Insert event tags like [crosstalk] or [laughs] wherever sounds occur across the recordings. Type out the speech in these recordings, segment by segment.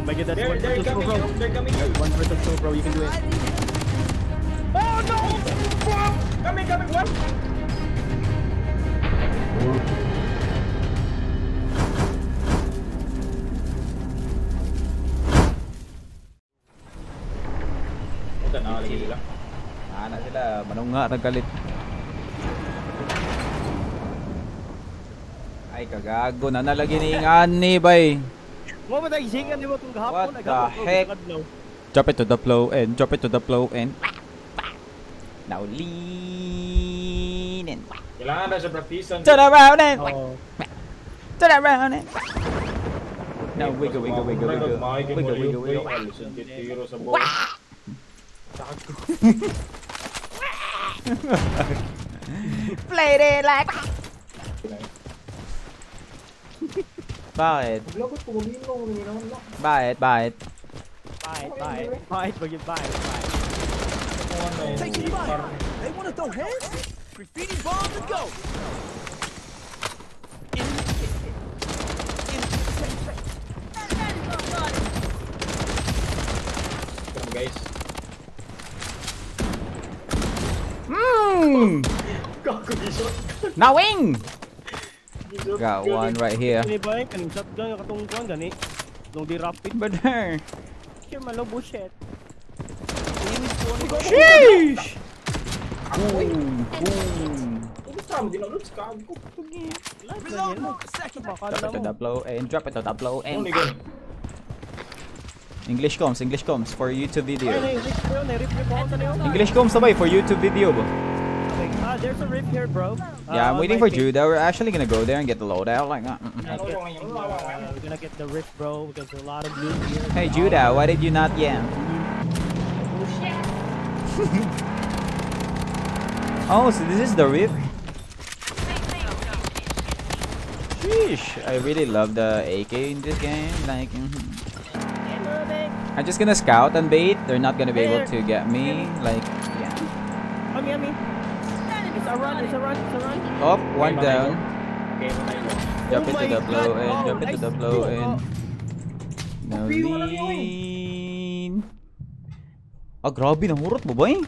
Oh my god, that's They're, one they're coming bro. They're coming. One bro. You can do it. Oh no! Fuck! Coming, coming, one! Ito na, lagi sila. Ana sila, manunga nagkalit. Ay kagago na nalagi ni ani bay. What the heck? Drop it to the flow and drop it to the flow and now lean and Kailangan na siya practicean. turn around and turn around and now wiggle wiggle wiggle wiggle. wiggle wiggle wiggle. Alisan tiro sa buwan. play it like Bakit? Lagot ko, magiging mo, magiging naman lang. Bakit? Bakit? Bite, bite. Taking fire. They want to throw hands? Graffiti bombs and go! Come guys. Mmm! Gago, gisot. Nawing! Gisot. Got one right here. Kini ba yung kaning shotgun yung katong kuwan gani? Nung di rapid. Brother. Here malo bullshit. Sheesh! Boom! Boom! Hindi sa mo, dinalot sa kago. Reload mode, second. Baka Drop it to mo. the flow and drop it to the flow and? English comes, English comes for YouTube video. na-rip ko yun, na-rip ko yun, na yun. English comes sabay for YouTube video ba? Okay, ah, there's a rip here, bro. Yeah, I'm Uh, waiting on my for page. Judah. We're actually gonna go there and get the loadout. Like, uh, uh, uh. We're gonna get- uh, We're gonna get the rip, bro, because there's a lot of loot here. Hey Judah, why did you not yam? [laughs] oh, so this is the rip. Sheesh, I really love the AK in this game. Like, mhm. I'm just gonna scout and bait. They're not gonna be able to get me. Like, yeah. Come here, me. It's a run, it's a run, it's a run. Up, one Okay, down. Okay, patay ko. Drop Oh it to my the flow God. and Oh, drop it to nice. the flow Oh. now Pre, wala na lean. Ah, grabe, nahurot mo ba eh?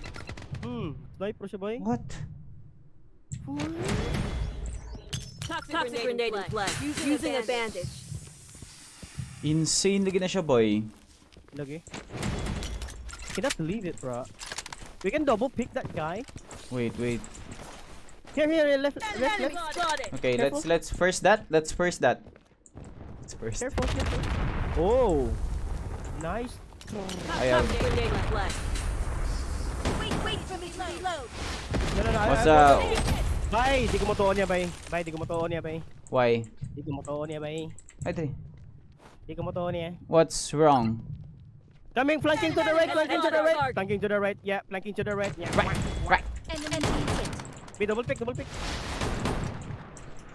Hmm, sniper siya, boy. What? Toxic, grenade in play. Using, a bandage. Insane lagi na siya, boy. Lagi. Cannot believe it, bro. We can double pick that guy. Wait, wait. Here, here, left, left, Enemy left. spotted. Okay, let's let's first that. Let's first that. Let's first. Careful, careful. Oh, nice. I have. Toxic grenade in play. Wait, wait for me to reload. No, no, no. What's I- I- uh? Bye, di ko motoon niya, bye. Bye, di ko motoon niya, bye. Why? Di ko motoon niya, bye. Ay, dali. Di ko motoon niya. What's wrong? Coming, flanking to the right, flanking to the right. Flanking to the right, yeah, flanking to the right, yeah. Right, right. Enemy hit. Double pick, double pick.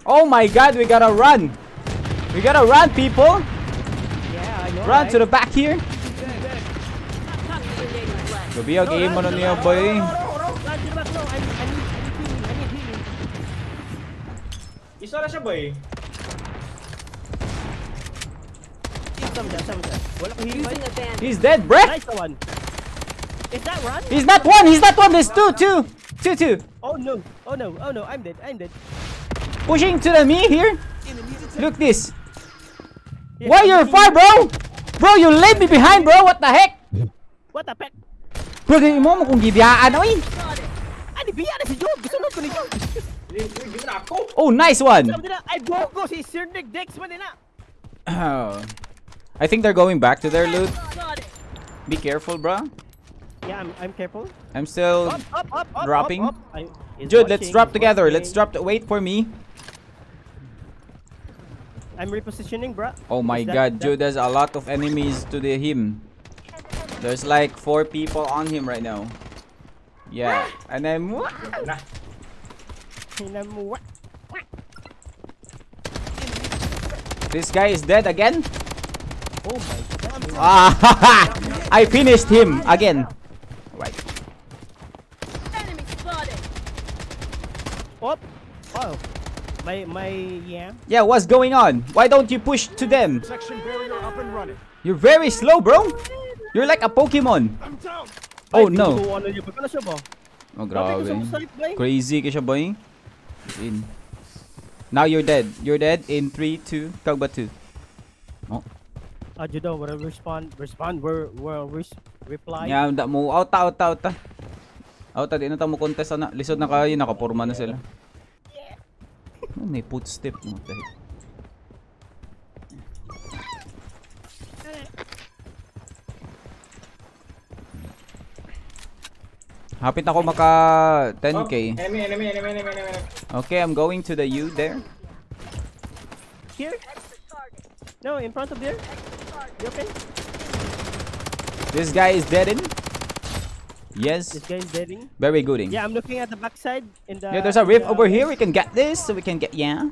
Oh my God, we gotta run. We gotta run, people. Yeah, I know, Run right? to the back here. Toxic grenade in play. Gabi ang game mo na niya, boy. Isa na siya, boy. Some dyan, some dyan. Wala ko heal, Using bye. a bandage. He's dead, bruh. Nice one. Is that run? He's not one. He's not one. There's two, two, two, two. Oh no, oh no, oh no, I'm dead, I'm dead. Pushing to the me here. Look this. Yeah, Why you're far, bro? Bro, you leave me behind, bro. What the heck? What the heck? Bro, di mo mo kung gibiyaan, oy. Di biya na si Job. Gusto ko ni Job. Hindi, hindi na ako. Oh, nice one. Ay go go si Sir Nick Dex man nila. Oh. I think they're going back to their loot. Be careful, bro. Yeah, I'm, I'm careful. I'm still. Up, up, up, up, Dropping. Up, up. I, he's Jude, let's drop together. watching. Let's drop. Wait for me. I'm repositioning, bro. Oh my that- God, that- Jude has a lot of enemies to the him. There's like four people on him right now. Yeah, and then Na. Hinam- this guy is dead again. Oh my god. Ah, [laughs] I finished him again. My my yeah. Yeah, what's going on? Why don't you push to them? Section barrier up and running. You're very slow, bro. You're like a Pokemon. I'm down. Oh Ay, no. Oh, Grabe. Crazy ka siya, boy. In. Now you're dead. You're dead in 3, 2, kagba 2. Ah, Judo, where respond, respond, where, where, res, reply. Yeah, da mo out out out. Out di na ta mo contest na. Lisod na kayo, nakapurma na sila. Oh, may footstep mo tayo. Hapit ako maka 10k. Enemy, enemy, enemy, enemy, enemy. Okay, I'm going to the U there. Here? No, in front of there. You okay? This guy is dead in. Yes, This guy is deading. very good. Yeah, I'm looking at the backside. In the, Yeah, there's a in rift the- over here. We can get this, so we can get yeah.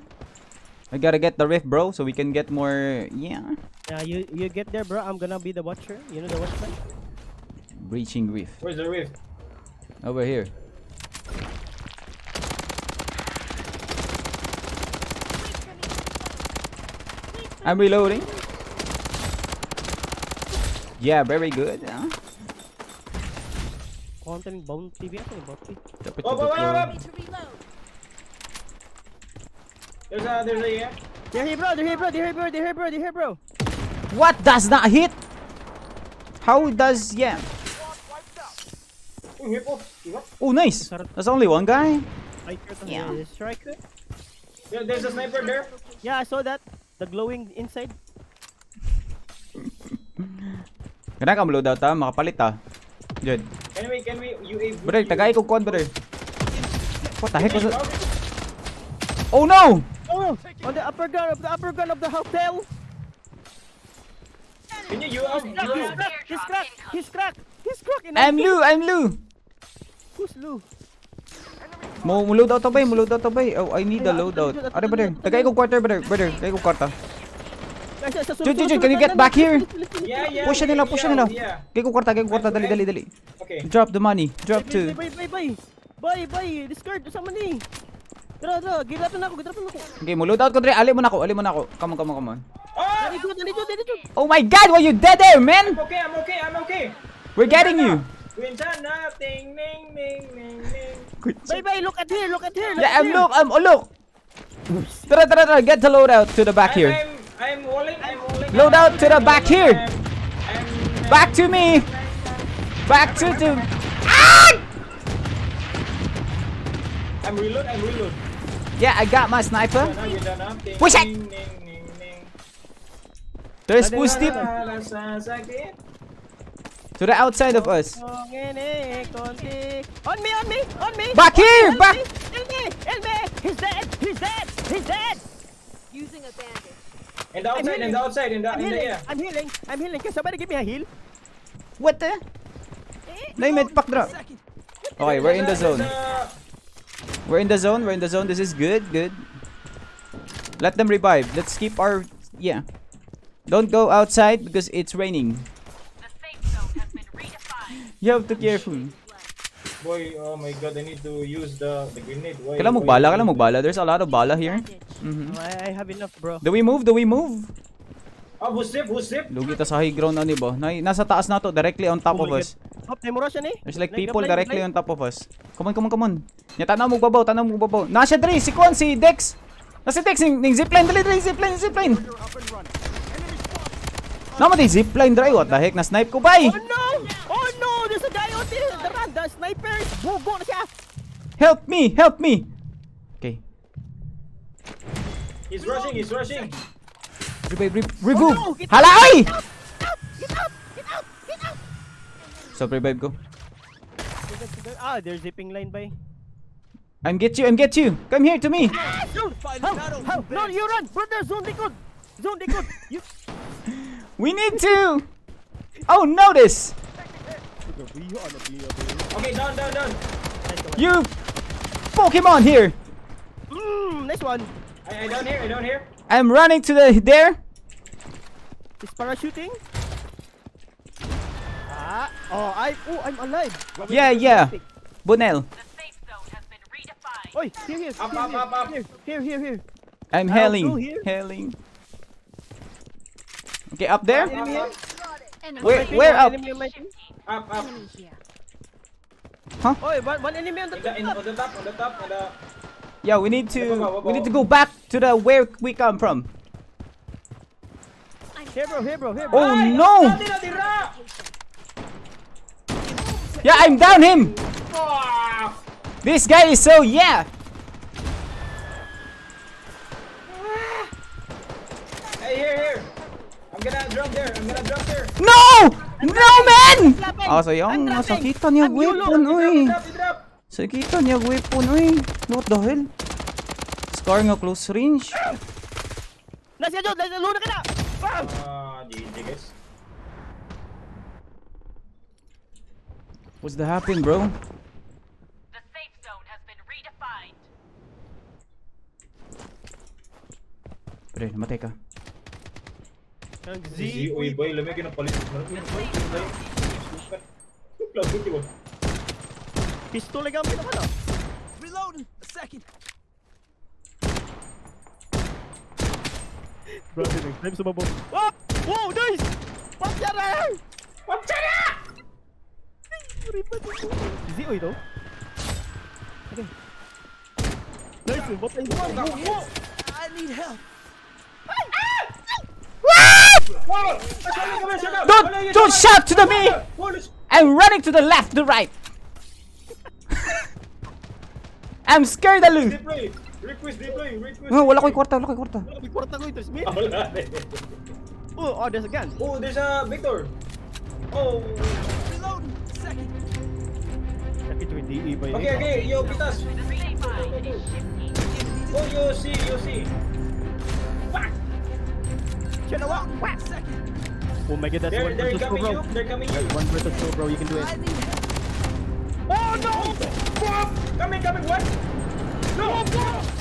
I gotta get the rift, bro, so we can get more yeah. Yeah, you you get there, bro. I'm gonna be the watcher. You know the watchman. Breaching rift Where's the rift? over here. I'm reloading. Yeah, very good. Huh? Counting bone TV ako, bounty. Dapat Oh, oh, oh, oh, There's a, there's a, yeah. They're here, bro. They're here, bro. They're here, bro. They're here, bro. They're here, bro. What does not hit? How does yeah? Oh? Oh, nice. That's only one guy. Yeah. the striker. There- There's a sniper there. Yeah, I saw that. The glowing inside. Kana ka loadout ta, makapalit ta. Good. Can we, can we, UAV? Brother, tagay ko kuan, brother. What the heck was that? Oh no! Oh, on the upper gun of the upper gun of the hotel. Can you UAV? He's cracked. He's cracked. He's cracked. He's cracked. I'm Lou, I'm Lou. Who's Lou? Mo mo loadout ta bay, mo loadout ta bay. Oh, I need a loadout. Are brother, tagay ko quarter, brother, brother, tagay ko kwarta. Jude, Jude, Jude, can you get back here? Yeah, yeah. Push nila, push nila. Tagay ko kwarta, tagay ko kwarta, dali, dali, dali. Okay. Drop the money, drop to. Bye, bye, bye, bye. Bye, bye. Discard. Sama ni. Tara, tara. Gidrapan na ako. Gidrapan na ako. Okay, mo loadout ko dre. Ali mo na ako, ali mo na ako. Come on, come on, come on. Oh! Dali, Jude. Dali, Jude. Dali, Jude. Oh my god, why you dead there, man? I'm okay, I'm okay, I'm okay. We're getting you. Winter nothing, ning, ning, ning, ning. Bye, bye. Look at here. Look at here. Look Yeah, I'm here. look, I'm oh look. Tara, tara, tara, get the loadout to the back here. I'm, I'm walling, I'm walling. Load out to the back here. I'm, I'm, Back to me. Back to to. Ah! I'm reload, I'm reload. Yeah, I got my sniper. Now you're done up. Ning, Push it. There's Boosty Wala to the outside of us. Ngene, konti. On me, on me, on me. Back here, back. Help me, help me. He's dead. He's dead. He's dead. Using a bandage. In the outside, in the outside, in the, I'm in the healing. air. I'm healing. I'm healing. Can somebody give me a heal? What the? Eh? No, med pack drop. Okay, we're in the zone. We're in the zone. We're in the zone. This is good. Good. Let them revive. Let's keep our yeah. Don't go outside because it's raining. You have to be careful. Boy, oh my god, I need to use the, the grenade. Why, Kailan why- magbala? Kailan magbala? There's a lot of bala here. Mhm. I, I have enough, bro. Do we move? Do we move? Oh, who's zip, who's zip? Lugi ta sa high ground ano ba? Na, nasa taas na to, directly on top Oh of us. Oh, Temura siya ni. There's like people directly on top of us. Come on, come on, come on. Nya tanaw mo babaw, tanaw mo babaw. Nasa dre, si Kon, si Dex. Nasa Dex, ning, ning zipline, dali, dali, zipline, zipline. Naman di zipline dre, what the heck, na-snipe ko, bay. Oh no! Oh no! There's a guy out! The run! The sniper! Bugo na siya! Help me, help me. Okay. He's rushing, he's rushing. Revive, re- revive. no, get Hala, ay! Get out! Get out! Get out! So, revive ko. Ah, there's zipping line by. I'm get you, I'm get you. Come here to me. Zone! How? How? No, you run! Brother, zone likod! Zone likod! [laughs] You... We need to. Oh, notice. Okay, down, down, down. You Pokemon here. Mmm, nice one! I, I down here, I down here. I'm running to the there. He's parachuting. Ah! Oh, I... Oh, I'm alive! Yeah, yeah. Bonel. Oi, here, here, Up, here, up, here, up, up. here, here, here, here. I'm I'll healing. here. Healing. Okay, up there? Up, up, Where where one up? Enemy on my up, up. Oi, one, one enemy on the In the, in, top. on the top, on the top, on the... Yeah, we need to we need to go back to the where we come from. Here, bro, here, bro, here, bro. Oh no! Tira, tira! Yeah, I'm down him. Ah. This guy is so yeah. Hey, here, here! I'm gonna drop there, I'm gonna drop there! No! No man! Slapping. Ah, sayang. Nasakitan niya weapon, drop! Sakitan niya weapon, oy. What the hell? Scar nga close range. Nasa dyan, nasa luna ka na. Ah! Ah, GG guys. What's the happen, bro? The safe zone has been redefined. Pre, namatay ka. Ang Z. Si Uy boy, lamig yun ang palit. Lagot yun. Pistol lang ang pinaka na. Reloading. A second. Bro, nag-time sa babaw. Oh! Wow, nice! Patya na! Patya na! Z, oy, no? Okay. Nice, batay mo. I need help. Wow! Asali ka ba siya na? Don't don't shout to the me. I'm running to the left, the right. [laughs] I'm scared alu. Oh, deploy! Request deploy! Request Oh, wala ko'y deploy. kwarta, wala ko'y kwarta. May kwarta ko ito, Smith. Wala rin. Oh, oh, there's a gun. Oh, there's a Vector! Oh! Reloading. A second. Sakit yung DE ba yun? Okay, okay, yo, pitas! The safe zone is shifting. Oh, you see, you see! Fuck! Siya na, wak! Wak! Second. Oh my god, that's They're, one they're versus two, bro. you, they're coming you! One versus two, bro. You can do it. I need help. Oh no! Fuck! Coming, coming, what? No! Whoa!